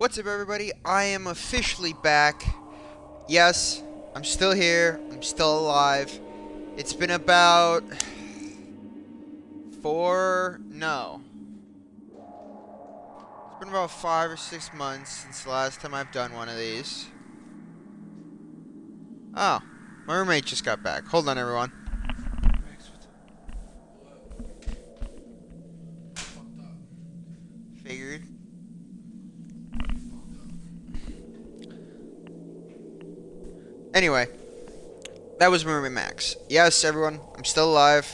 What's up, everybody? I am officially back. Yes, I'm still here. I'm still alive. It's been about four. No. It's been about five or six months since the last time I've done one of these. Oh, my roommate just got back. Hold on, everyone. Figured. Anyway, that was Mermaid Max. Yes, everyone, I'm still alive.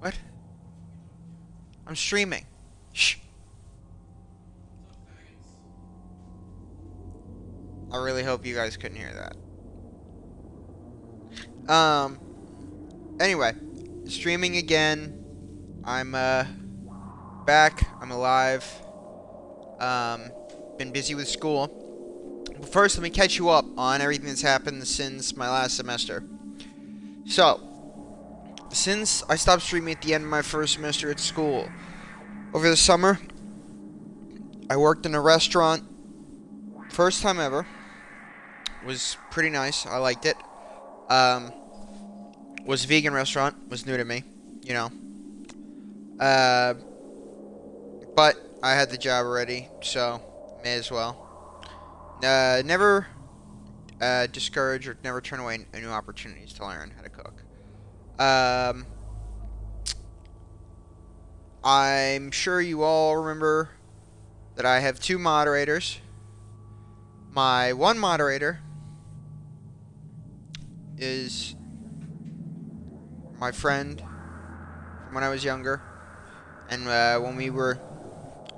What? I'm streaming. Shh. I really hope you guys couldn't hear that. Um. Anyway, streaming again. I'm uh back. I'm alive. Um, been busy with school. First, let me catch you up on everything that's happened since my last semester. So, since I stopped streaming at the end of my first semester at school, over the summer, I worked in a restaurant. First time ever. Was pretty nice. I liked it. Um, was vegan restaurant. Was new to me. You know. Uh, but I had the job already, so may as well. Uh, never uh, discourage or never turn away new opportunities to learn how to cook. Um, I'm sure you all remember that I have two moderators. My one moderator is my friend from when I was younger, and uh, when we were,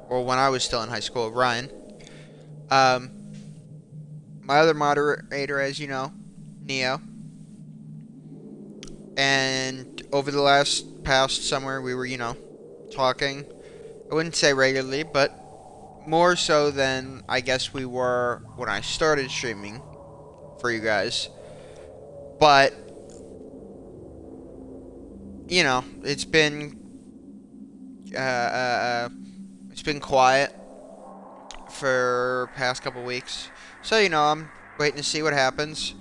or when I was still in high school, Ryan. Um, my other moderator, as you know, Neo. And over the last past summer, we were, you know, talking. I wouldn't say regularly, but more so than I guess we were when I started streaming for you guys. But you know, it's been uh, uh, it's been quiet for past couple weeks. So, you know, I'm waiting to see what happens.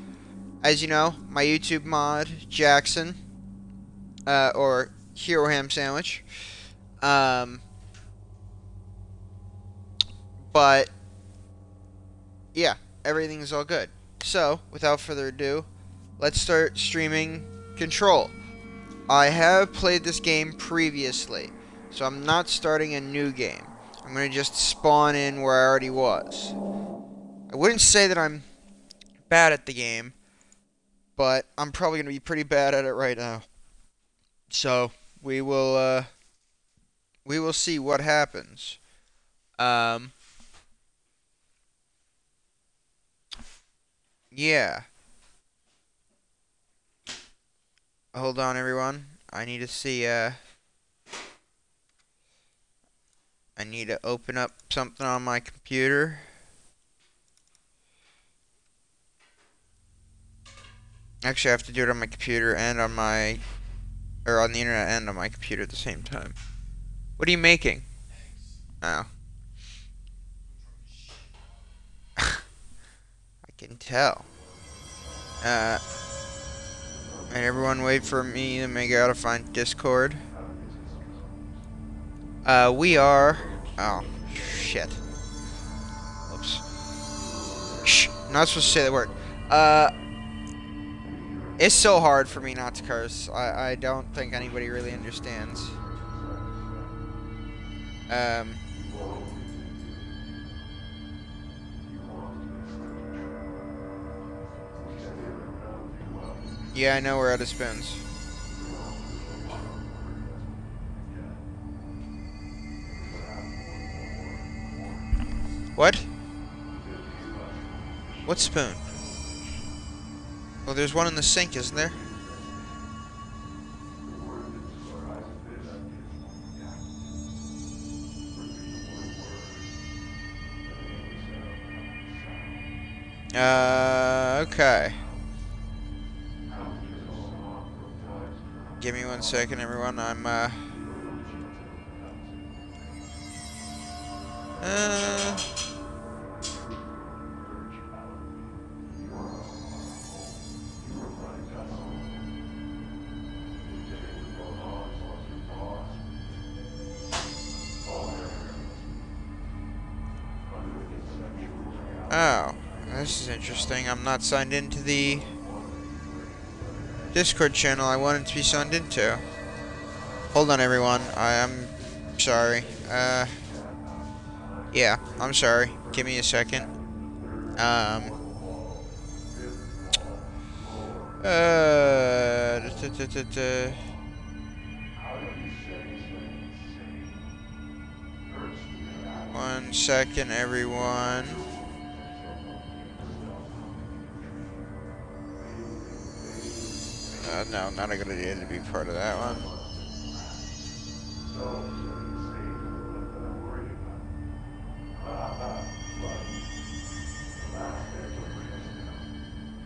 As you know, my YouTube mod, Jackson, uh, or Hero Ham Sandwich, um, but, yeah, everything's all good. So, without further ado, let's start streaming Control. I have played this game previously, so I'm not starting a new game. I'm going to just spawn in where I already was. I wouldn't say that I'm bad at the game, but I'm probably going to be pretty bad at it right now. So, we will, uh, we will see what happens. Um, yeah. Hold on, everyone. I need to see, uh, I need to open up something on my computer. Actually, I have to do it on my computer and on my, or on the internet and on my computer at the same time. What are you making? Oh. I can tell. Uh, and everyone wait for me to make out to find Discord. Uh, we are, oh, shit. Oops. Shh, not supposed to say the word. Uh, it's so hard for me not to curse. I, I don't think anybody really understands. Um... Yeah, I know we're out of spins. What? What spoon? Well, there's one in the sink, isn't there? Uh, okay. Give me one second, everyone. I'm, uh... Uh... interesting. I'm not signed into the Discord channel I wanted to be signed into. Hold on, everyone. I am sorry. Uh, yeah, I'm sorry. Give me a second. Um. Uh. Da, da, da. One second, everyone. Uh, no, not a good idea to be part of that one.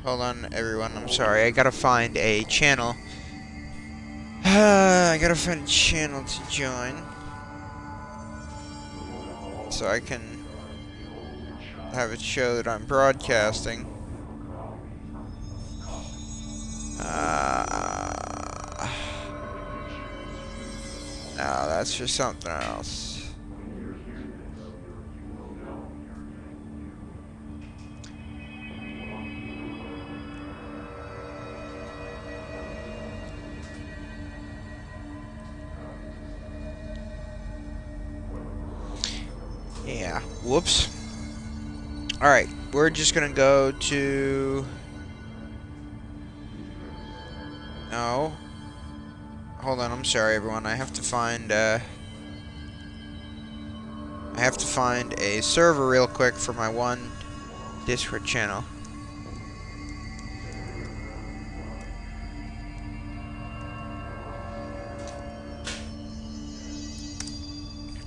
Hold on, everyone. I'm sorry. I gotta find a channel. I gotta find a channel to join. So I can have it show that I'm broadcasting. That's for something else. Yeah, whoops. Alright, we're just gonna go to... No. Hold on, I'm sorry everyone, I have to find, uh... I have to find a server real quick for my one Discord channel.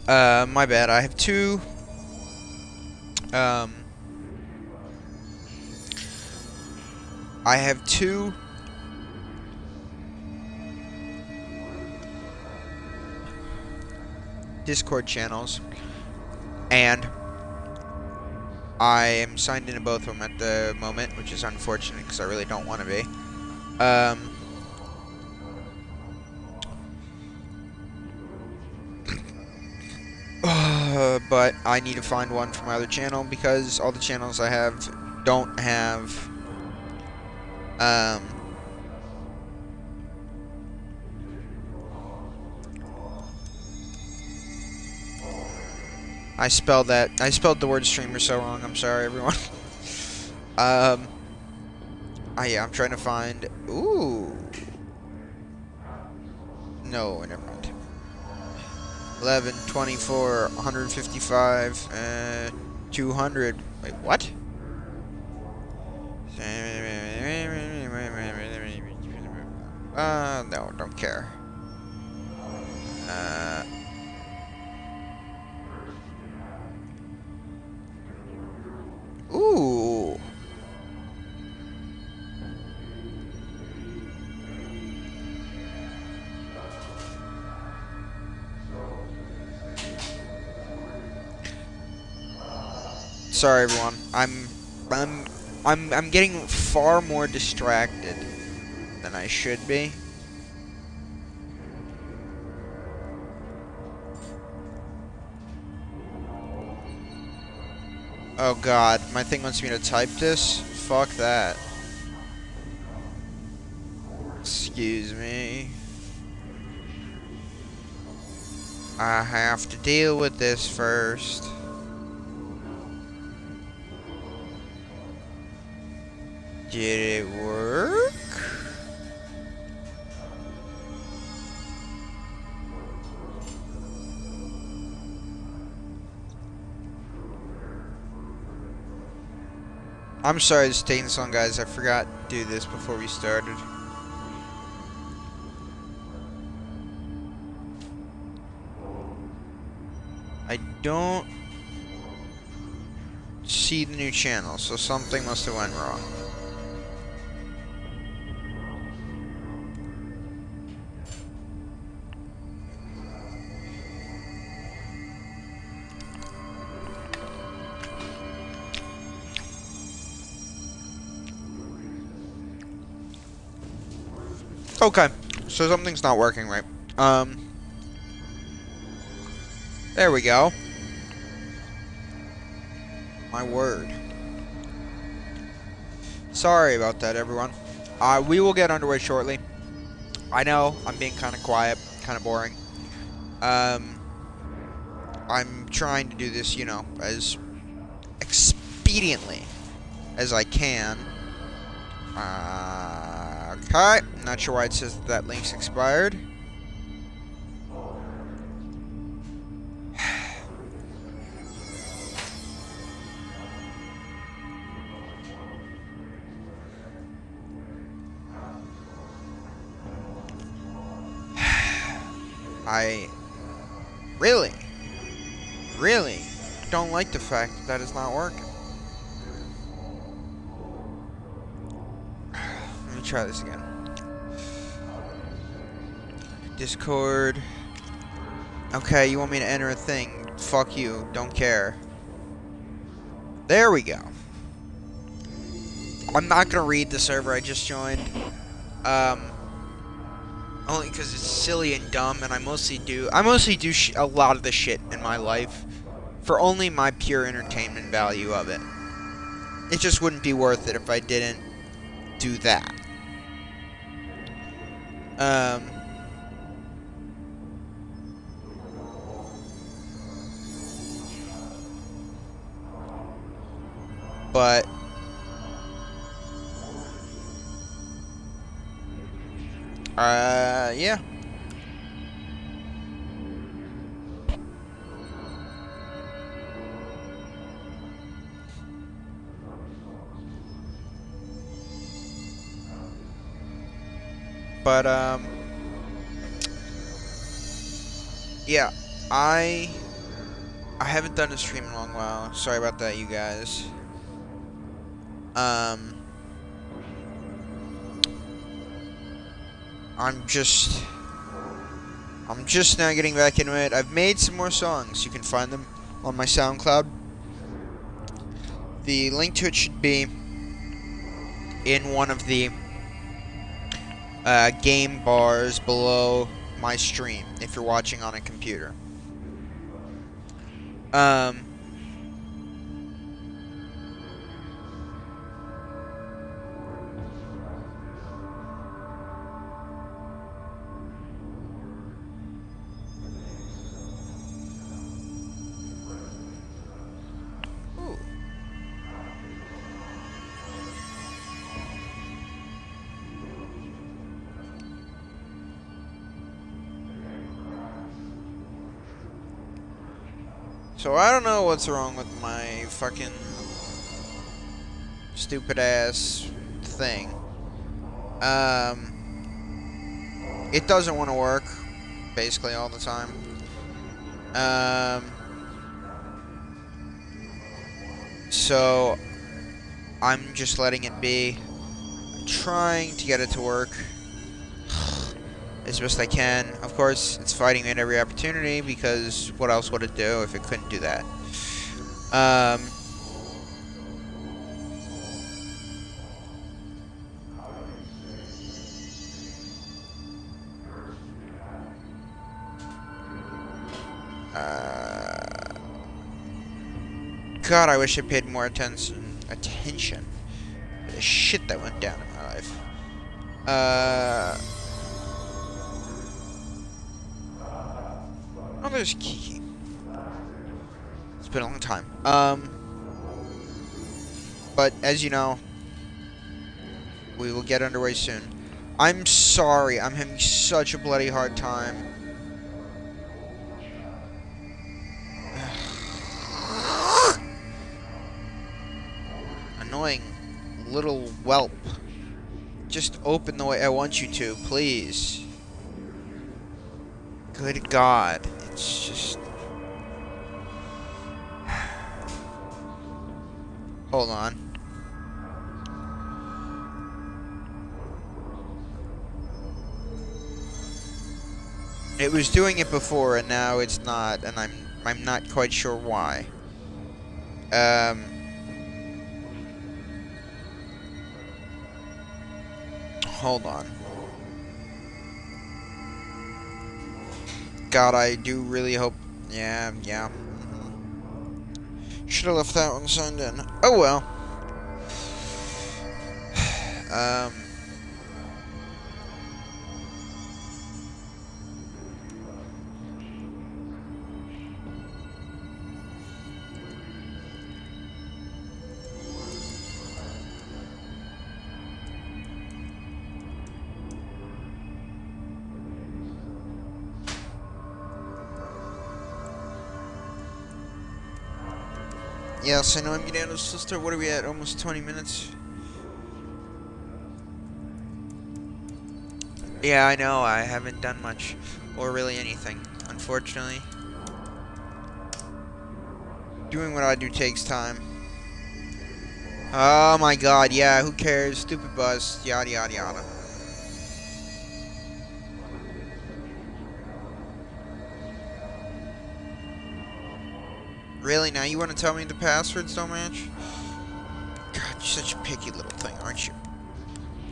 Uh, my bad. I have two. Um. I have two. Discord channels, and I am signed into both of them at the moment, which is unfortunate because I really don't want to be. Um. But I need to find one for my other channel because all the channels I have don't have um I spelled that I spelled the word streamer so wrong. I'm sorry everyone. um Ah yeah, I'm trying to find ooh No, never mind. 11, 24, 155, uh, 200. Wait, what? Uh, no, don't care. Uh, ooh. Sorry, everyone. I'm, I'm, I'm, I'm getting far more distracted than I should be. Oh god, my thing wants me to type this? Fuck that. Excuse me. I have to deal with this first. Did it work? I'm sorry it's taking so long, guys. I forgot to do this before we started. I don't see the new channel, so something must have went wrong. Okay, so something's not working right. Um, there we go. My word. Sorry about that, everyone. Uh, we will get underway shortly. I know I'm being kind of quiet, kind of boring. Um, I'm trying to do this, you know, as expediently as I can. Uh, okay, not sure why it says that, that link's expired. I really, really don't like the fact that that is not working. Try this again. Discord. Okay, you want me to enter a thing. Fuck you. Don't care. There we go. I'm not going to read the server I just joined. Um, only because it's silly and dumb, and I mostly do. I mostly do a lot of the shit in my life for only my pure entertainment value of it. It just wouldn't be worth it if I didn't do that. Um. But Uh, yeah. But, um, yeah, I, I haven't done a stream in a long while. Sorry about that, you guys. Um, I'm just... I'm just now getting back into it. I've made some more songs. You can find them on my SoundCloud. The link to it should be in one of the uh, game bars below my stream if you're watching on a computer. Um, So I don't know what's wrong with my fucking stupid ass thing. Um, it doesn't want to work basically all the time. Um, so I'm just letting it be. I'm trying to get it to work as best I can. Of course, it's fighting me at every opportunity because what else would it do if it couldn't do that? Um, uh, God, I wish I paid more attention attention to the shit that went down in my life. Uh. Kiki. It's been a long time. Um, but as you know, we will get underway soon. I'm sorry. I'm having such a bloody hard time. Annoying little whelp. Just open the way I want you to, please. Good God. It's just... Hold on. It was doing it before and now it's not and I'm I'm not quite sure why. Um Hold on. God, I do really hope... Yeah, yeah. Mm-hmm. Should have left that one signed in. Oh well. Um. Yes, I know I'm getting out of sister. What are we at? Almost 20 minutes? Yeah, I know. I haven't done much. Or really anything, unfortunately. Doing what I do takes time. Oh my god, yeah, who cares? Stupid bus, yada yada yada. Really? Now you want to tell me the passwords don't match? God, you're such a picky little thing, aren't you?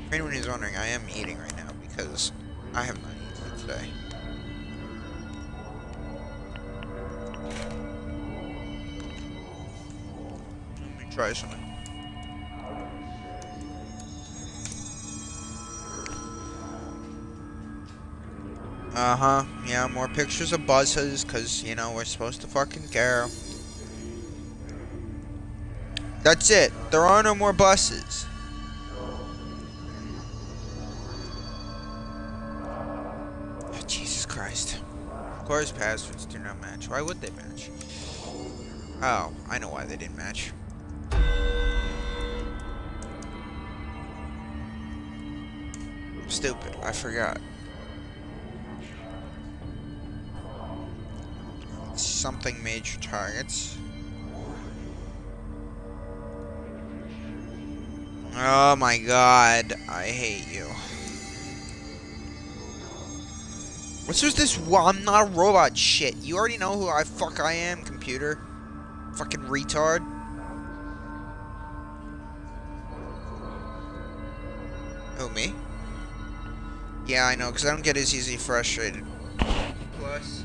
For anyone who's wondering, I am eating right now because I have not eaten today. Let me try something. Uh-huh. Yeah, more pictures of buses, because, you know, we're supposed to fucking care. That's it. There are no more buses. Oh, Jesus Christ. Of course passwords do not match. Why would they match? Oh, I know why they didn't match. Stupid. I forgot. Something major targets. Oh my god, I hate you. What's with this? I'm not a robot shit. You already know who I fuck I am, computer. Fucking retard. Who, me? Yeah, I know, because I don't get as easily frustrated. Plus,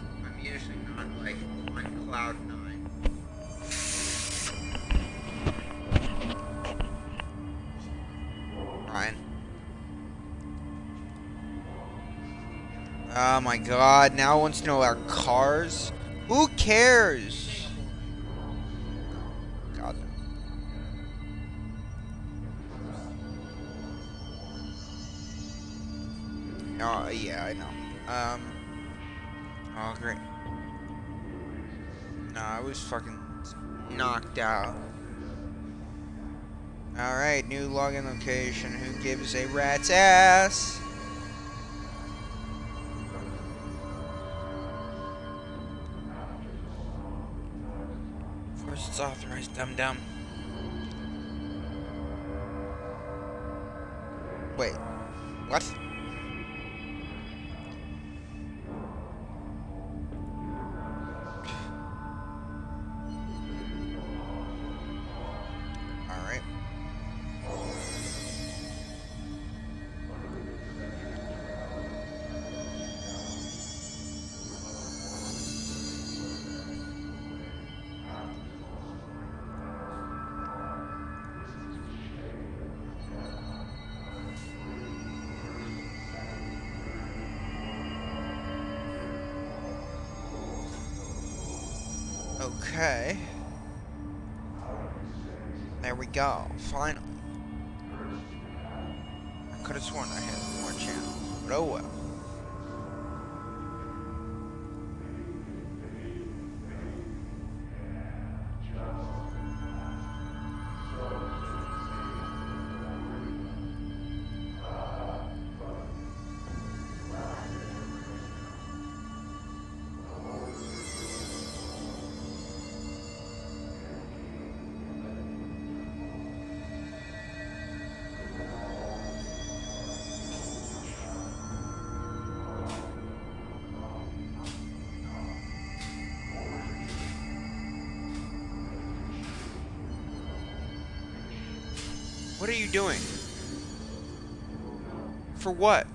Oh my god, now wants to know our cars? Who cares? Oh, yeah, I know. Um. Oh, great. No, I was fucking knocked out. Alright, new login location. Who gives a rat's ass? It's authorized, dum dum. Go. Finally. I could have sworn I had more channels, but oh well. What are you doing? For what?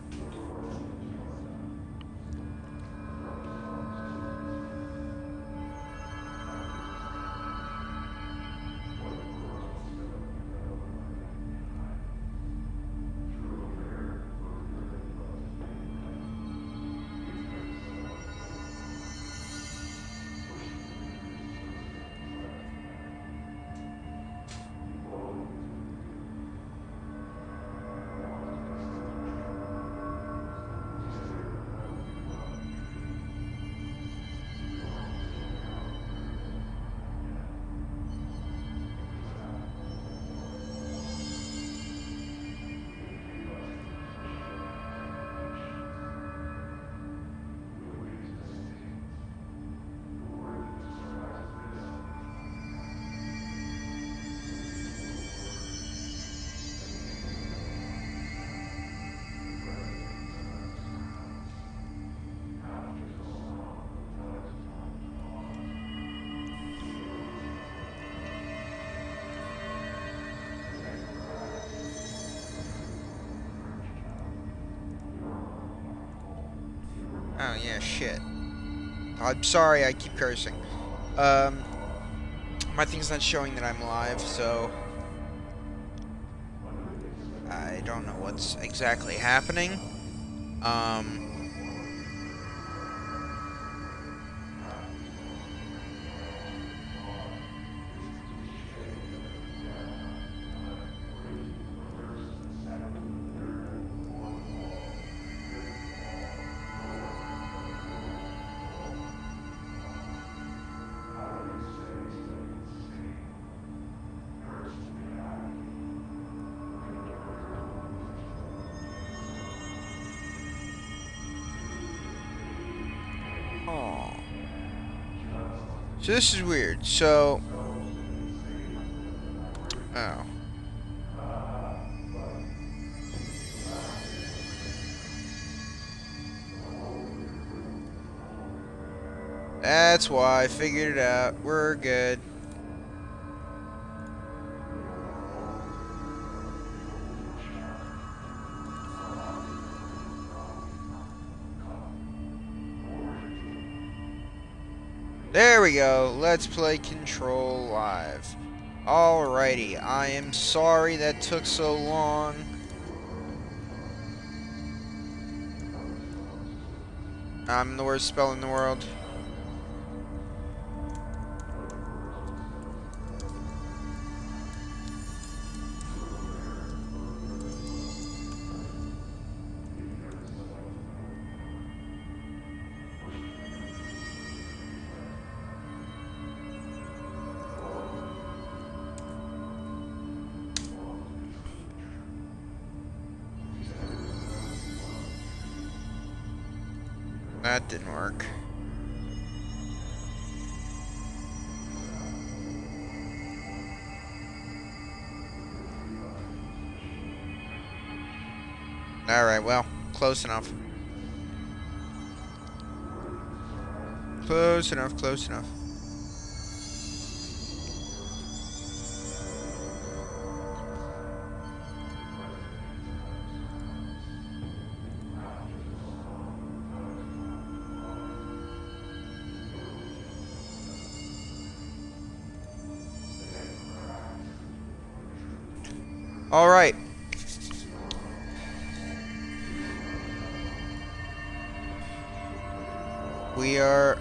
Oh, yeah, shit. I'm sorry, I keep cursing. Um, my thing's not showing that I'm live, so... I don't know what's exactly happening. Um... So this is weird. So. Oh. That's why I figured it out. We're good. Go. Let's play Control Live. Alrighty. I am sorry that took so long. I'm the worst spell in the world. Didn't work. Alright, well, close enough. Close enough, close enough. All right. We are.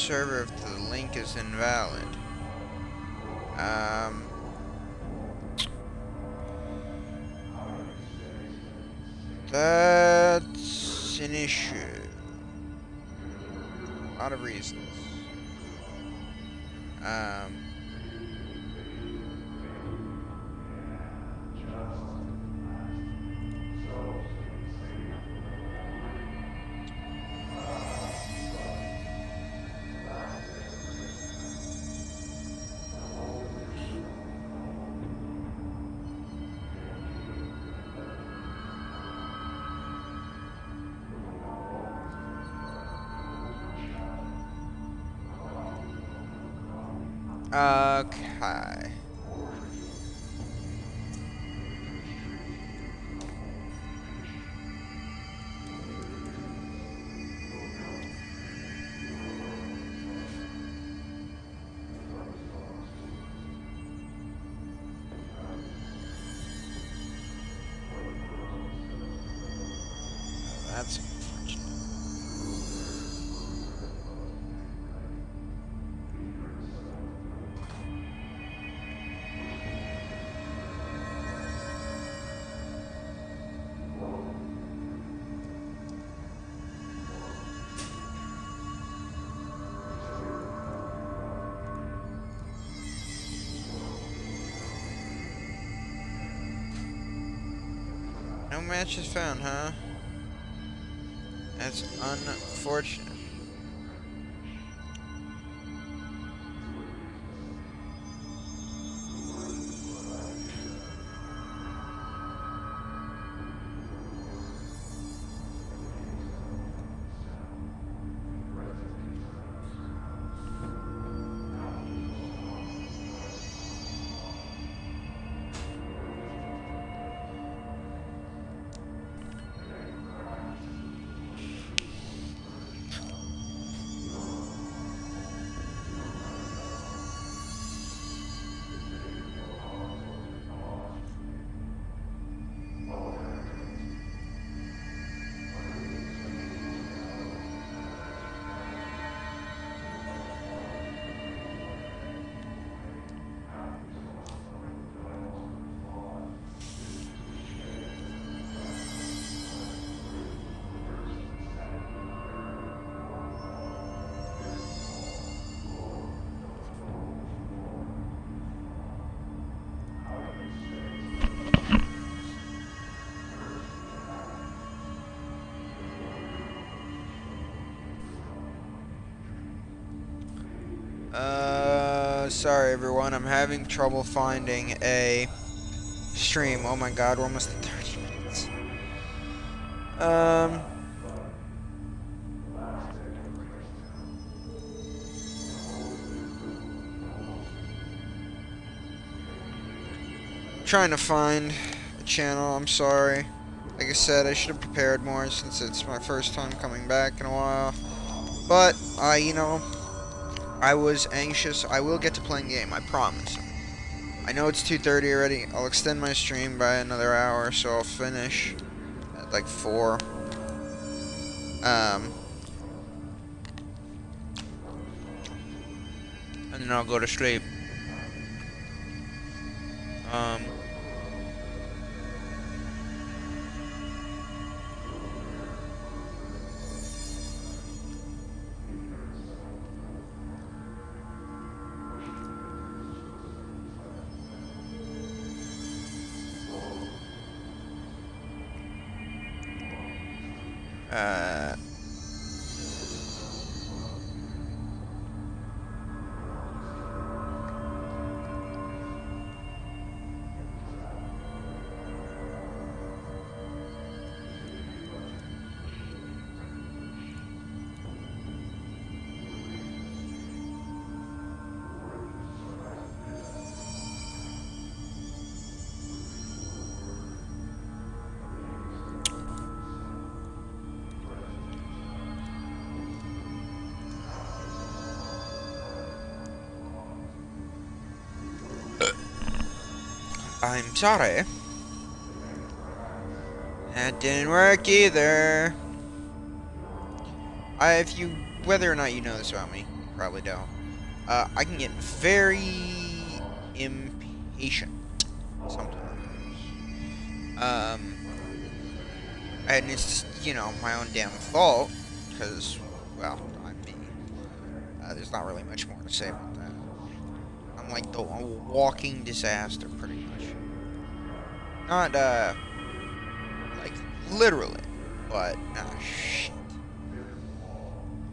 Server if the link is invalid? Um. That's an issue. A lot of reasons. Um. Okay. No matches found, huh? That's unfortunate. Everyone, I'm having trouble finding a stream. Oh my god, we're almost at 30 minutes. Um... Trying to find a channel, I'm sorry. Like I said, I should have prepared more since it's my first time coming back in a while. But, I, uh, you know, I was anxious. I will get to playing game, I promise. I know it's 2.30 already. I'll extend my stream by another hour, so I'll finish at like 4. Um, and then I'll go to sleep. Uh, I'm sorry. That didn't work either. I, if you, whether or not you know this about me, you probably don't. Uh, I can get very impatient sometimes. Um, and it's, you know, my own damn fault, because, well, I'm me. Uh, there's not really much more to say about that. I'm like the walking disaster, pretty much. Not, uh, like, literally, but, ah, shit.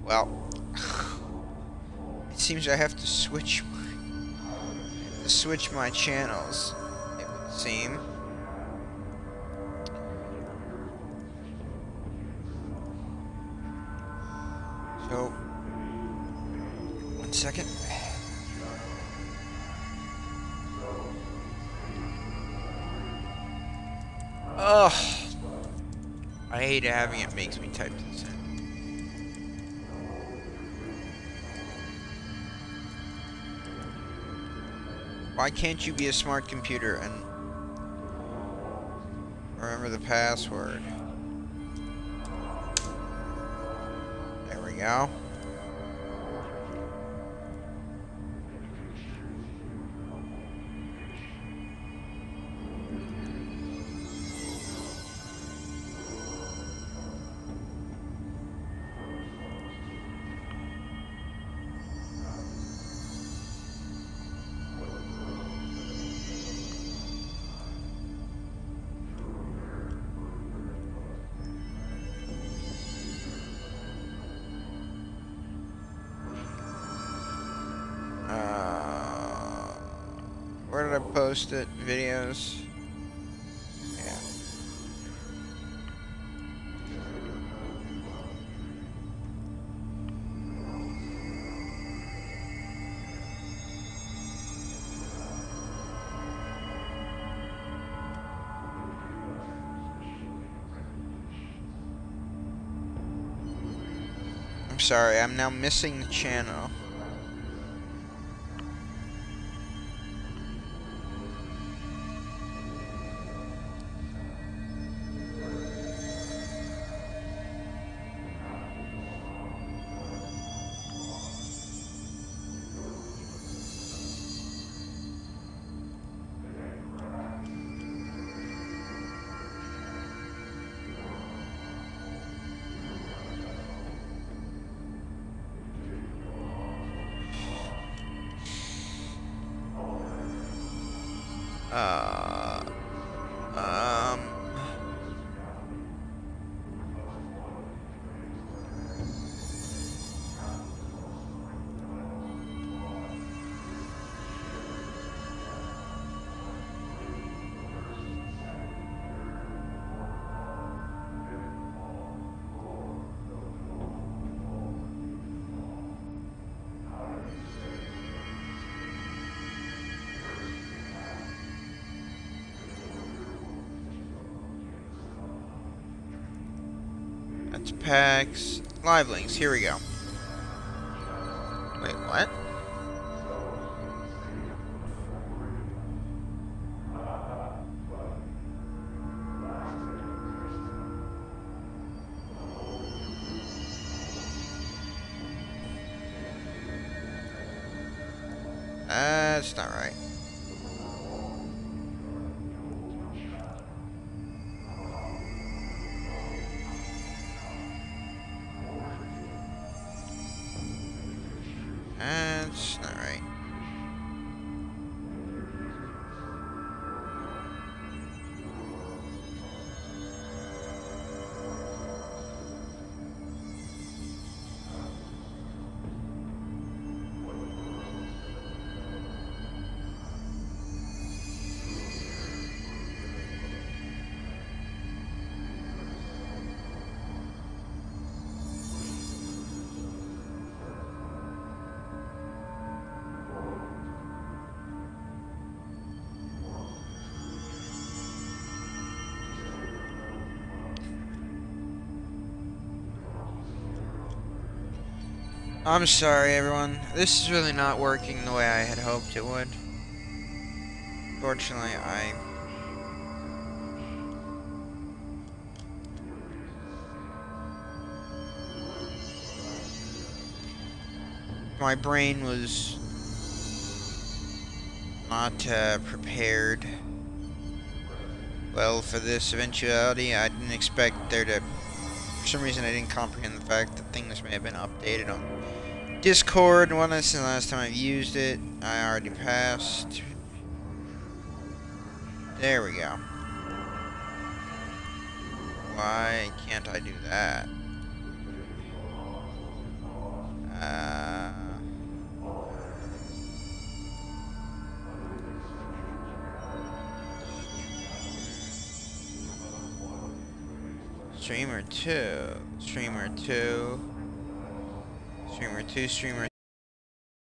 Well, it seems I have to switch my, to switch my channels, it would seem. Having it makes me type this in. Why can't you be a smart computer and remember the password? There we go. Post it, videos. I'm sorry, I'm now missing the channel. Packs. Live links. Here we go. Wait, what? I'm sorry, everyone. This is really not working the way I had hoped it would. Fortunately, I... My brain was not uh, prepared well for this eventuality. I didn't expect there to... For some reason, I didn't comprehend the fact that things may have been updated on Discord, one that's the last time I've used it. I already passed. There we go. Why can't I do that? Uh... Streamer 2. Streamer 2. Streamer 2, Streamer